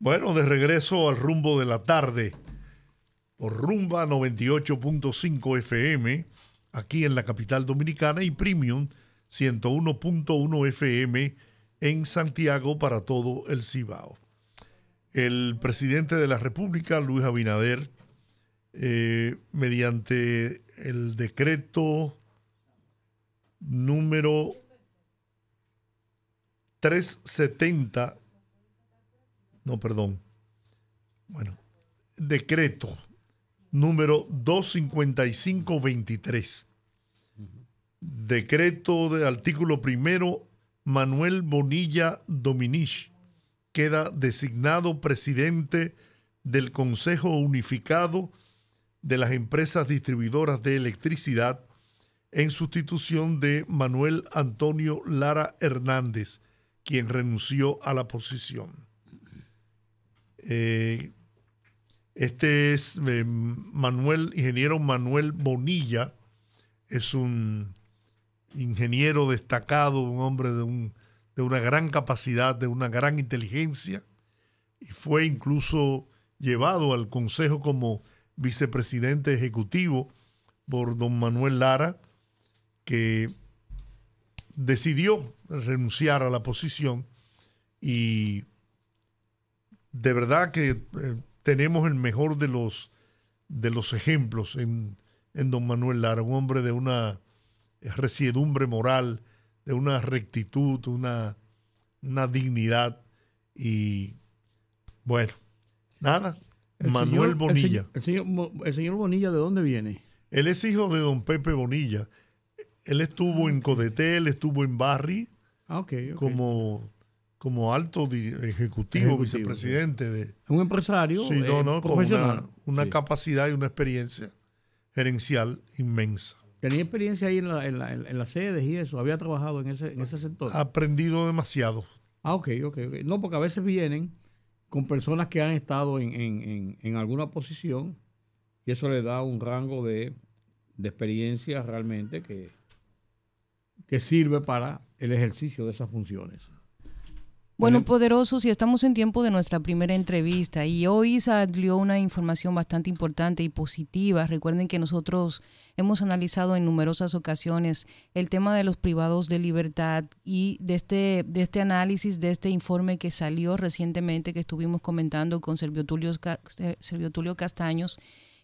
Bueno, de regreso al rumbo de la tarde por rumba 98.5 FM aquí en la capital dominicana y Premium 101.1 FM en Santiago para todo el Cibao. El presidente de la República, Luis Abinader, eh, mediante el decreto número 370 no, perdón. Bueno, decreto número 25523. Decreto de artículo primero, Manuel Bonilla Dominich queda designado presidente del Consejo Unificado de las Empresas Distribuidoras de Electricidad en sustitución de Manuel Antonio Lara Hernández, quien renunció a la posición. Eh, este es eh, Manuel, ingeniero Manuel Bonilla, es un ingeniero destacado, un hombre de, de una gran capacidad, de una gran inteligencia, y fue incluso llevado al Consejo como vicepresidente ejecutivo por don Manuel Lara, que decidió renunciar a la posición y de verdad que eh, tenemos el mejor de los, de los ejemplos en, don Manuel Lara, un hombre de una resiedumbre moral, de una rectitud, una, una dignidad y bueno, nada. Manuel Bonilla. El señor, Bonilla, ¿de dónde viene? Él es hijo de don Pepe Bonilla. Él estuvo en Codetel, estuvo en Barry ah, como como alto ejecutivo, vicepresidente de... Un empresario sí, no, no, con una, capacidad y una experiencia gerencial inmensa. ¿Tenía experiencia ahí en, la, en, las sedes y eso? ¿Había trabajado en ese, en ese sector? Ha aprendido demasiado. Ah, ok, ok. No, porque a veces vienen con personas que han estado en, alguna posición y eso le da un rango de, de experiencia realmente que, que sirve para el ejercicio de esas funciones. Bueno, poderosos, y estamos en tiempo de nuestra primera entrevista y hoy salió una información bastante importante y positiva. Recuerden que nosotros hemos analizado en numerosas ocasiones el tema de los privados de libertad y de este, de este análisis, de este informe que salió recientemente que estuvimos comentando con Servio Tulio, Servio Tulio Castaños,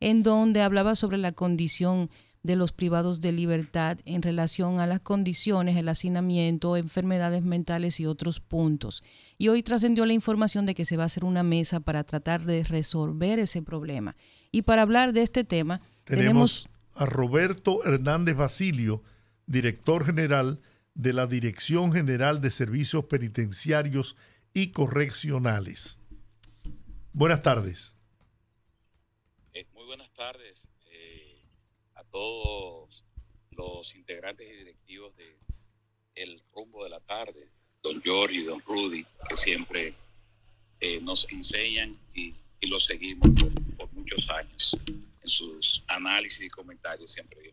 en donde hablaba sobre la condición de los privados de libertad en relación a las condiciones, el hacinamiento, enfermedades mentales y otros puntos. Y hoy trascendió la información de que se va a hacer una mesa para tratar de resolver ese problema. Y para hablar de este tema, tenemos, a Roberto Hernández Basilio, director general de la Dirección General de Servicios Penitenciarios y Correccionales. Buenas tardes. Eh, muy buenas tardes todos los integrantes y directivos de El Rumbo de la Tarde, don Giorgio y don Rudy, que siempre eh, nos enseñan y, y lo seguimos por, muchos años en sus análisis y comentarios siempre.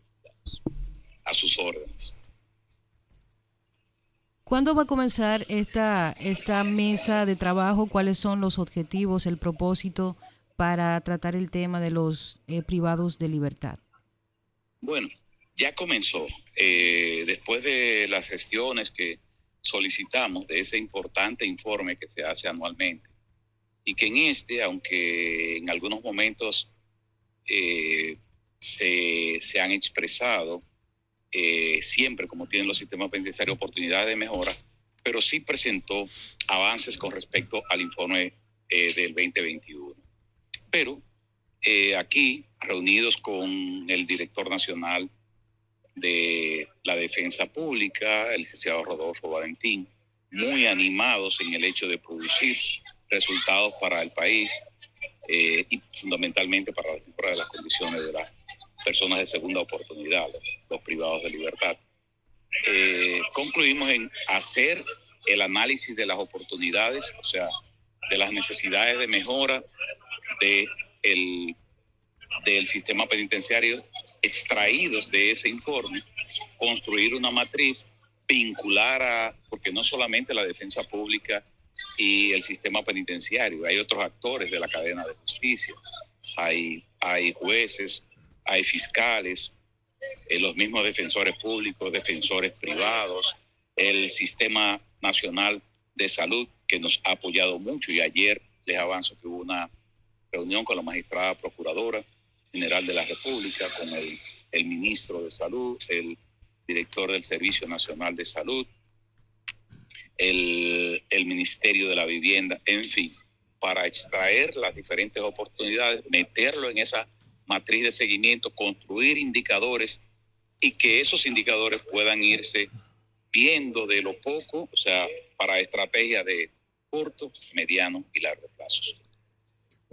A sus órdenes. ¿Cuándo va a comenzar esta, esta mesa de trabajo? ¿Cuáles son los objetivos, el propósito para tratar el tema de los eh, privados de libertad? Bueno, ya comenzó. Eh, después de las gestiones que solicitamos de ese importante informe que se hace anualmente y que en este, aunque en algunos momentos eh, se, han expresado eh, siempre, como tienen los sistemas penitenciarios, oportunidades de mejora, pero sí presentó avances con respecto al informe del 2021. Pero aquí reunidos con el director nacional de la Defensa Pública, el licenciado Rodolfo Valentín, muy animados en el hecho de producir resultados para el país eh, y fundamentalmente para la mejora de las condiciones de las personas de segunda oportunidad, los, privados de libertad. Eh, concluimos en hacer el análisis de las oportunidades, o sea, de las necesidades de mejora de el del sistema penitenciario extraídos de ese informe, construir una matriz, vincular a, porque no solamente la defensa pública y el sistema penitenciario. Hay otros actores de la cadena de justicia. Hay, hay jueces, hay fiscales, eh, los mismos defensores públicos, defensores privados, el sistema nacional de salud que nos ha apoyado mucho y ayer les avanzo que hubo una reunión con la magistrada procuradora general de la República, con el, ministro de Salud, el director del Servicio Nacional de Salud, el, el Ministerio de la Vivienda, en fin, para extraer las diferentes oportunidades, meterlo en esa matriz de seguimiento, construir indicadores y que esos indicadores puedan irse viendo de lo poco, o sea, para estrategias de corto, mediano y largo plazo.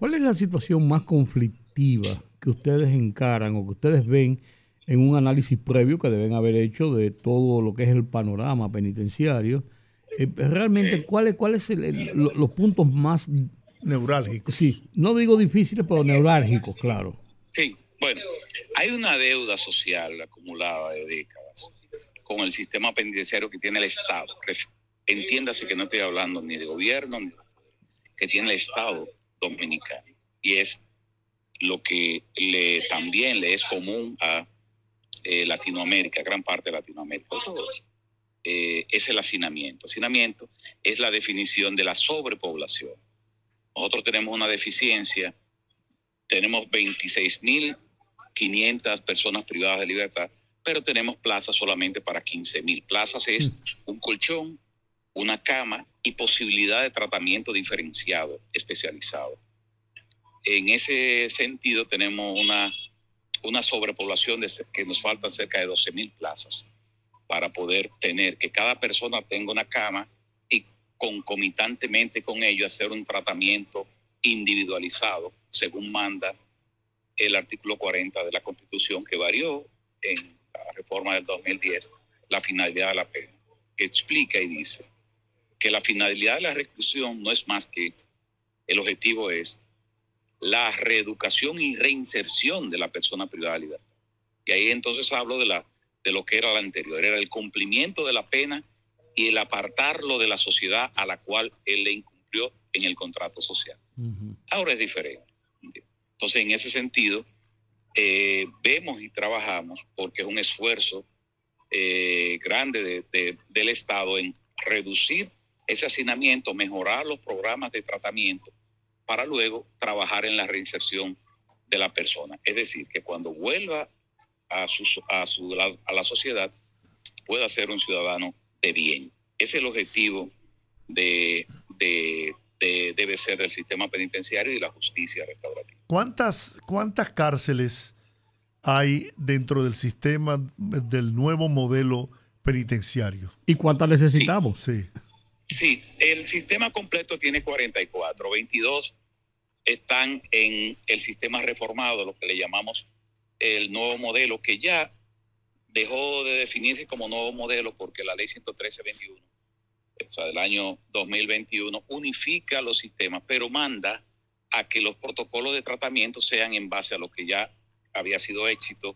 ¿Cuál es la situación más conflictiva que ustedes encaran o que ustedes ven en un análisis previo que deben haber hecho de todo lo que es el panorama penitenciario? Eh, realmente, ¿cuáles cuál son los puntos más neurálgicos? Sí, no digo difíciles, pero neurálgicos, claro. Sí, bueno, hay una deuda social acumulada de décadas con el sistema penitenciario que tiene el Estado. Entiéndase que no estoy hablando ni de gobierno, que tiene el Estado dominicano. Y es lo que le, también le es común a eh, Latinoamérica, gran parte de Latinoamérica, eh, es el hacinamiento. Hacinamiento es la definición de la sobrepoblación. Nosotros tenemos una deficiencia, tenemos 26.500 personas privadas de libertad, pero tenemos plazas solamente para 15.000. Plazas es mm. un colchón, una cama y posibilidad de tratamiento diferenciado, especializado. En ese sentido tenemos una, una sobrepoblación de que nos faltan cerca de 12.000 plazas para poder tener que cada persona tenga una cama y concomitantemente con ello hacer un tratamiento individualizado, según manda el artículo 40 de la Constitución, que varió en la reforma del 2010, la finalidad de la pena, que explica y dice que la finalidad de la reclusión no es más que el objetivo es la reeducación y reinserción de la persona privada de libertad. Y ahí entonces hablo de la de lo que era la anterior. Era el cumplimiento de la pena y el apartarlo de la sociedad a la cual él le incumplió en el contrato social. Ahora es diferente. Entonces, en ese sentido, eh, vemos y trabajamos porque es un esfuerzo eh, grande del Estado en reducir ese hacinamiento, mejorar los programas de tratamiento para luego trabajar en la reinserción de la persona. Es decir, que cuando vuelva a, su, a, su, a la sociedad pueda ser un ciudadano de bien. Ese es el objetivo de, de, debe ser del sistema penitenciario y la justicia restaurativa. ¿Cuántas, ¿Cuántas cárceles hay dentro del sistema del nuevo modelo penitenciario? ¿Y cuántas necesitamos? Sí. Sí, el sistema completo tiene 44, 22 están en el sistema reformado, lo que le llamamos el nuevo modelo que ya dejó de definirse como nuevo modelo porque la ley 113-21, o sea, del año 2021, unifica los sistemas, pero manda a que los protocolos de tratamiento sean en base a lo que ya había sido éxito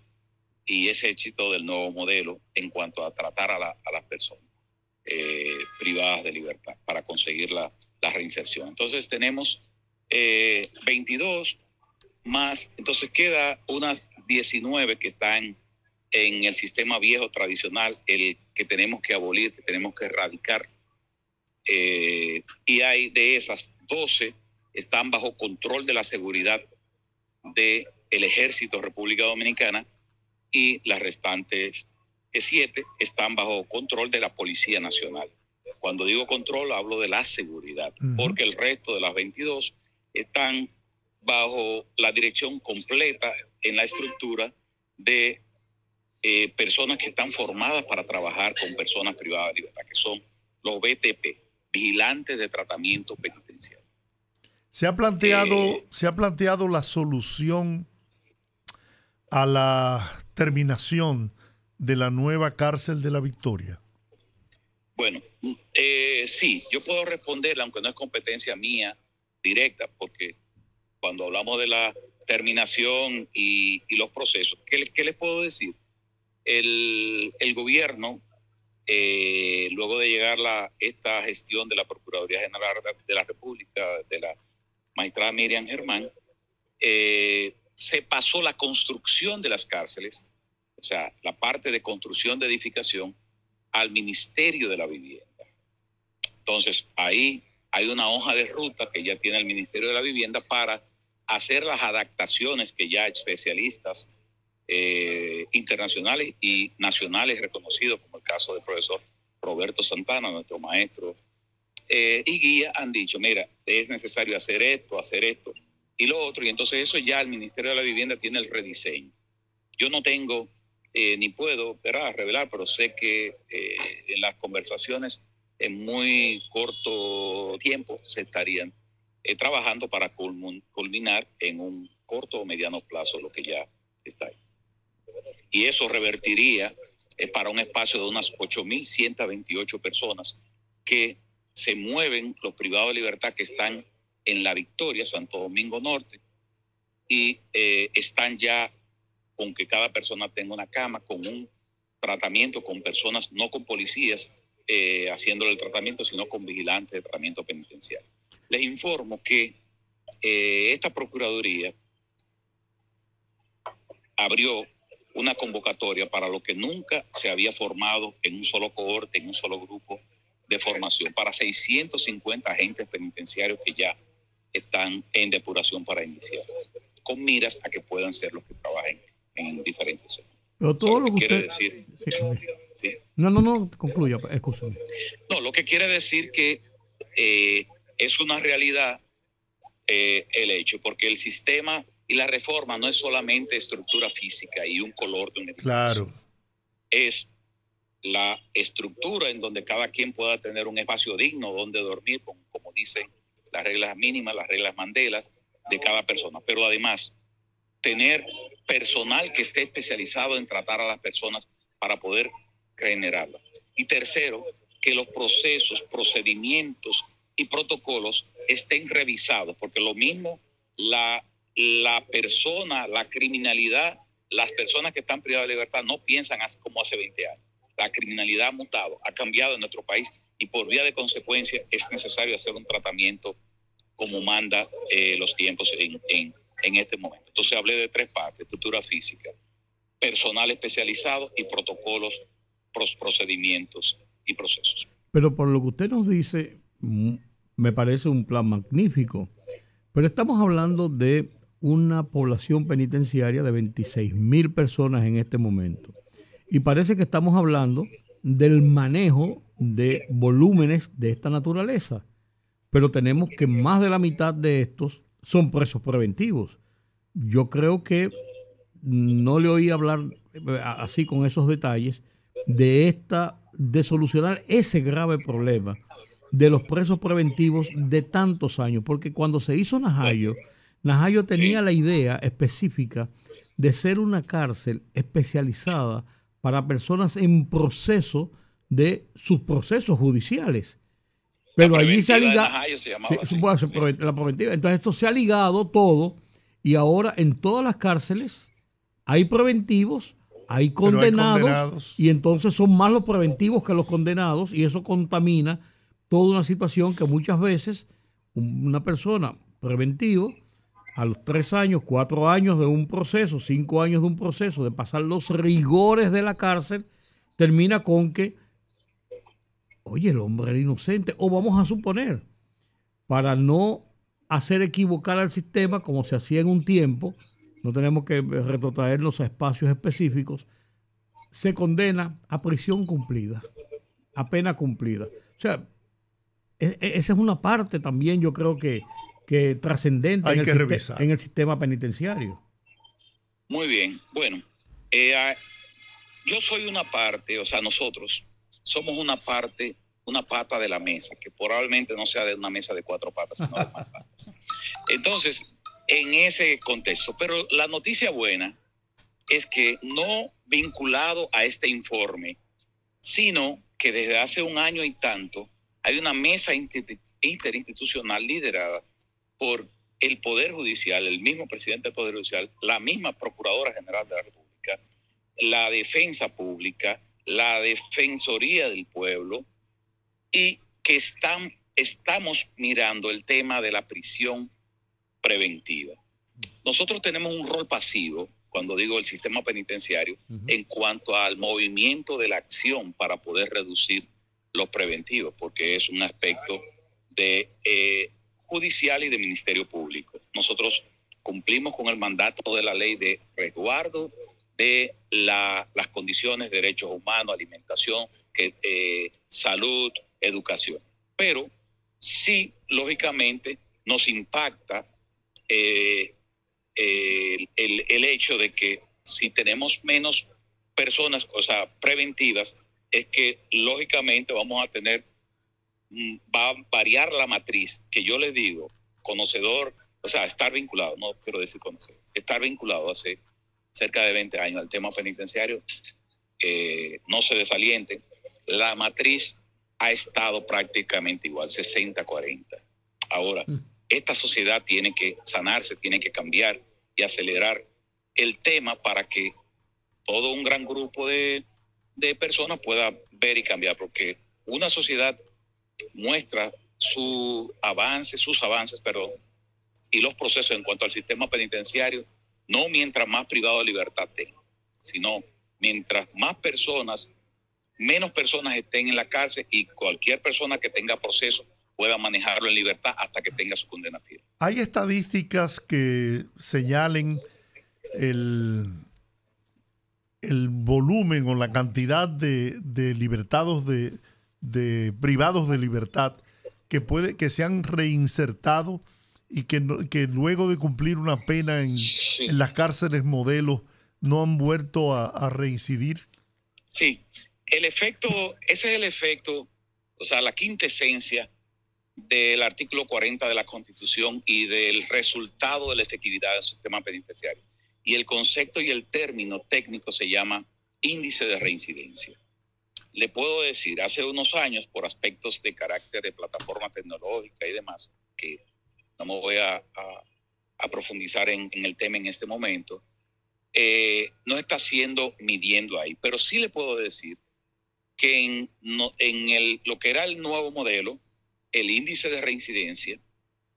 y ese éxito del nuevo modelo en cuanto a tratar a, las personas eh, privadas de libertad para conseguir la, reinserción. Entonces tenemos 22 eh, más, entonces queda unas 19 que están en el sistema viejo tradicional, el que tenemos que abolir, que tenemos que erradicar. Eh, y hay de esas 12 están bajo control de la seguridad del el ejército República Dominicana y las restantes 7 están bajo control de la Policía Nacional. Cuando digo control hablo de la seguridad, porque el resto de las 22 están bajo la dirección completa en la estructura de eh, personas que están formadas para trabajar con personas privadas de libertad, que son los BTP, vigilantes de tratamiento penitenciario. Se ha planteado, eh, se ha planteado la solución a la terminación de la nueva cárcel de la Victoria. Bueno, eh, sí, yo puedo responderle, aunque no es competencia mía directa, porque cuando hablamos de la terminación y, los procesos, ¿qué, ¿qué, les puedo decir? El, el, gobierno eh, luego de llegar la, esta gestión de la Procuraduría General de la República, de la magistrada Miriam Germán, eh, se pasó la construcción de las cárceles, o sea, la parte de construcción de edificación, al Ministerio de la Vivienda. Entonces, ahí hay una hoja de ruta que ya tiene el Ministerio de la Vivienda para hacer las adaptaciones que ya especialistas eh, internacionales y nacionales reconocidos, como el caso del profesor Roberto Santana, nuestro maestro eh, y guía, han dicho, mira, es necesario hacer esto, hacer esto y lo otro, y entonces eso ya el Ministerio de la Vivienda tiene el rediseño. Yo no tengo eh, ni puedo revelar, pero sé que en las conversaciones en muy corto tiempo se estarían eh, trabajando para culminar en un corto o mediano plazo lo que ya está ahí. Y eso revertiría eh, para un espacio de unas 8.128 personas que se mueven los privados de libertad que están en La Victoria, Santo Domingo Norte, y eh, están ya con que cada persona tenga una cama, con un tratamiento con personas, no con policías, eh, haciéndole el tratamiento, sino con vigilantes de tratamiento penitenciario. Les informo que eh, esta Procuraduría abrió una convocatoria para lo que nunca se había formado en un solo cohorte, en un solo grupo de formación, para 650 agentes penitenciarios que ya están en depuración para iniciar, con miras a que puedan ser los que trabajen en diferentes sectores. Pero todo lo que, decir, no, no, no, concluya, escúchame. No, lo que quiere decir que eh, es una realidad eh, el hecho, porque el sistema y la reforma no es solamente estructura física y un color de un edificio. Claro. Es la estructura en donde cada quien pueda tener un espacio digno donde dormir, como, como dicen las reglas mínimas, las reglas Mandelas de cada persona. Pero además, tener personal que esté especializado en tratar a las personas para poder generarla. Y tercero, que los procesos, procedimientos y protocolos estén revisados, porque lo mismo la, la persona, la criminalidad, las personas que están privadas de libertad no piensan como hace 20 años. La criminalidad ha mutado, ha cambiado en nuestro país y por vía de consecuencia es necesario hacer un tratamiento como manda eh, los tiempos en, en este momento. Entonces hablé de tres partes, estructura física, personal especializado y protocolos procedimientos y procesos. Pero por lo que usted nos dice, mm, me parece un plan magnífico. Pero estamos hablando de una población penitenciaria de 26 mil personas en este momento. Y parece que estamos hablando del manejo de volúmenes de esta naturaleza. Pero tenemos que más de la mitad de estos son presos preventivos. Yo creo que no le oí hablar eh, así con esos detalles, de esta de solucionar ese grave problema de los presos preventivos de tantos años, porque cuando se hizo Najayo, Najayo tenía la idea específica de ser una cárcel especializada para personas en proceso de sus procesos judiciales. Pero allí se ha ligado. la preventiva. Entonces esto se ha ligado todo y ahora en todas las cárceles hay preventivos hay condenados, y entonces son más los preventivos que los condenados y eso contamina toda una situación que muchas veces una persona preventivo a los tres años, cuatro años de un proceso, cinco años de un proceso, de pasar los rigores de la cárcel, termina con que, oye, el hombre era inocente, o vamos a suponer, para no hacer equivocar al sistema como se hacía en un tiempo, no tenemos que retrotraernos a espacios específicos, se condena a prisión cumplida, a pena cumplida. O sea, e, e, esa es una parte también, yo creo que, que trascendente en, en, el sistema penitenciario. Muy bien, bueno, eh, yo soy una parte, o sea, nosotros somos una parte, una pata de la mesa, que probablemente no sea de una mesa de cuatro patas, sino de más patas. Entonces, en ese contexto. Pero la noticia buena es que no vinculado a este informe, sino que desde hace un año y tanto hay una mesa interinstitucional liderada por el Poder Judicial, el mismo presidente del Poder Judicial, la misma Procuradora General de la República, la Defensa Pública, la Defensoría del Pueblo y que están, estamos mirando el tema de la prisión preventiva. Nosotros tenemos un rol pasivo, cuando digo el sistema penitenciario, en cuanto al movimiento de la acción para poder reducir los preventivos, porque es un aspecto de eh, judicial y de Ministerio Público. Nosotros cumplimos con el mandato de la ley de resguardo de las condiciones de derechos humanos, alimentación, que, eh, salud, educación. Pero sí, lógicamente, nos impacta eh, el, el, hecho de que si tenemos menos personas, o sea, preventivas, es que lógicamente vamos a tener, mm, va a variar la matriz, que yo les digo, conocedor, o sea, estar vinculado, no quiero decir conocer, estar vinculado hace cerca de 20 años al tema penitenciario, eh, no se desaliente, la matriz ha estado prácticamente igual, 60-40. Ahora, mm. esta sociedad tiene que sanarse, tiene que cambiar y acelerar el tema para que todo un gran grupo de, de personas pueda ver y cambiar, porque una sociedad muestra su avance, sus avances, pero y los procesos en cuanto al sistema penitenciario, no mientras más privado de libertad tenga, sino mientras más personas, menos personas estén en la cárcel y cualquier persona que tenga proceso pueda manejarlo en libertad hasta que tenga su condena. ¿Hay estadísticas que señalen el, el volumen o la cantidad de, libertados de, de, privados de libertad que puede que se han reinsertado y que, que luego de cumplir una pena en, las cárceles modelos no han vuelto a, a, reincidir? Sí, el efecto, ese es el efecto, o sea, la quinta esencia del artículo 40 de la Constitución y del resultado de la efectividad del sistema penitenciario. Y el concepto y el término técnico se llama índice de reincidencia. Le puedo decir, hace unos años, por aspectos de carácter de plataforma tecnológica y demás, que no me voy a, profundizar en, el tema en este momento, eh, no está siendo midiendo ahí, pero sí le puedo decir que en, lo que era el nuevo modelo, el índice de reincidencia,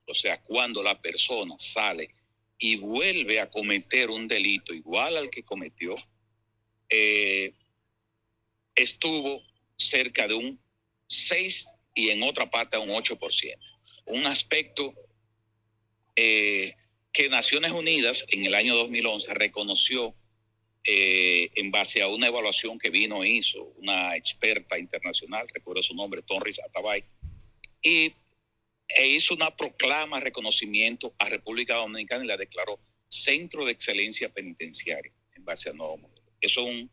o sea, cuando la persona sale y vuelve a cometer un delito igual al que cometió, eh, estuvo cerca de un 6 y en otra parte un 8%. Un aspecto eh, que Naciones Unidas en el año 2011 reconoció eh, en base a una evaluación que vino e hizo una experta internacional, recuerdo su nombre, Tonris Atabay, y e hizo una proclama reconocimiento a República Dominicana y la declaró Centro de Excelencia Penitenciaria en base a nuevo modelo. Eso es un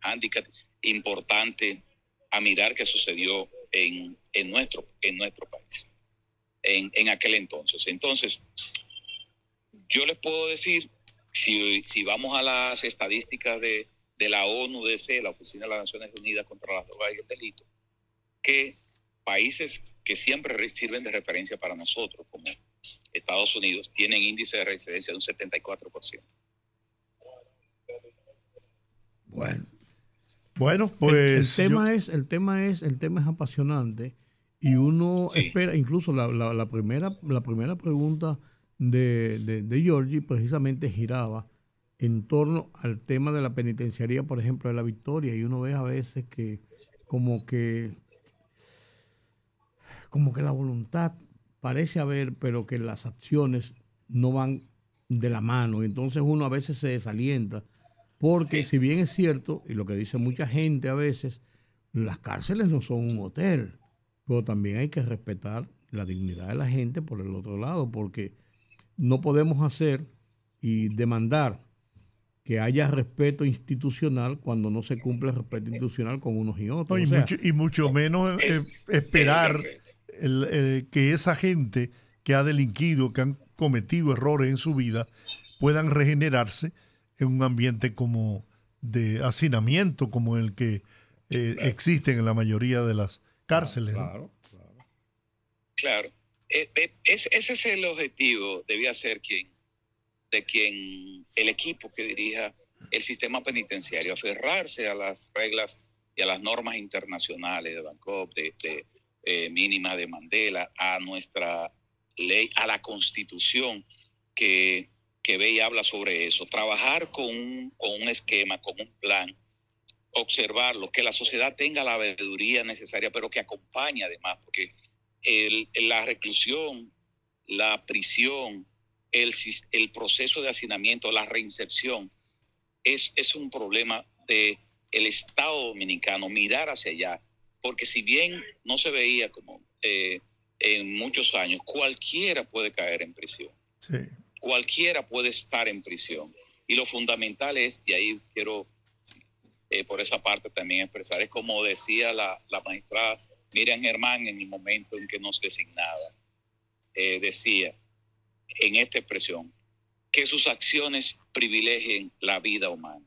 hándicap importante a mirar que sucedió en, nuestro, en nuestro país, en, en, aquel entonces. Entonces, yo les puedo decir, si, si vamos a las estadísticas de, de la ONU-DC, la Oficina de las Naciones Unidas contra las Drogas y el Delito, que países que siempre sirven de referencia para nosotros, como Estados Unidos, tienen índice de residencia de un 74%. Bueno. Bueno, pues. El, tema es, el tema es, el tema es apasionante y uno espera, incluso la, la, primera, la primera pregunta de, de, de Georgie precisamente giraba en torno al tema de la penitenciaría, por ejemplo, de la Victoria, y uno ve a veces que como que como que la voluntad parece haber, pero que las acciones no van de la mano. Entonces uno a veces se desalienta, porque si bien es cierto, y lo que dice mucha gente a veces, las cárceles no son un hotel, pero también hay que respetar la dignidad de la gente por el otro lado, porque no podemos hacer y demandar que haya respeto institucional cuando no se cumple el respeto institucional con unos y otros. y, mucho, y, mucho, menos eh, esperar el, que esa gente que ha delinquido, que han cometido errores en su vida, puedan regenerarse en un ambiente como de hacinamiento, como el que eh, existe en la mayoría de las cárceles. Claro, claro. Claro. Eh, eh, ese es el objetivo, debía ser quien, de quien el equipo que dirija el sistema penitenciario, aferrarse a las reglas y a las normas internacionales de Bangkok, de, de eh, mínima de Mandela, a nuestra ley, a la constitución que, que ve y habla sobre eso. Trabajar con un, con un esquema, con un plan, observarlo, que la sociedad tenga la veeduría necesaria, pero que acompañe además, porque el, la reclusión, la prisión, el, el proceso de hacinamiento, la reinserción, es, es un problema de el Estado dominicano, mirar hacia allá, porque si bien no se veía como eh, en muchos años, cualquiera puede caer en prisión. Cualquiera puede estar en prisión. Y lo fundamental es, y ahí quiero eh, por esa parte también expresar, es como decía la, la magistrada Miriam Germán en el momento en que nos designaba, eh, decía en esta expresión, que sus acciones privilegien la vida humana.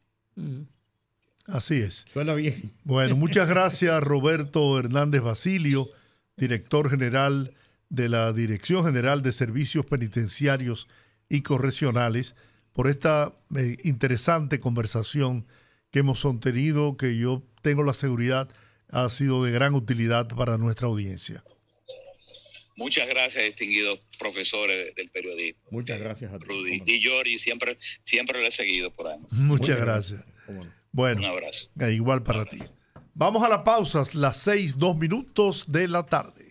Así es. bien. Bueno, muchas gracias Roberto Hernández Basilio, director general de la Dirección General de Servicios Penitenciarios y Correccionales, por esta eh, interesante conversación que hemos tenido, que yo tengo la seguridad ha sido de gran utilidad para nuestra audiencia. Muchas gracias, distinguidos profesores del periodismo. Muchas gracias a ti. Rudy y Yori, siempre, siempre lo he seguido por años. Muchas, gracias. Bueno, un abrazo. Igual para ti. Vamos a la pausa, las seis, dos minutos de la tarde.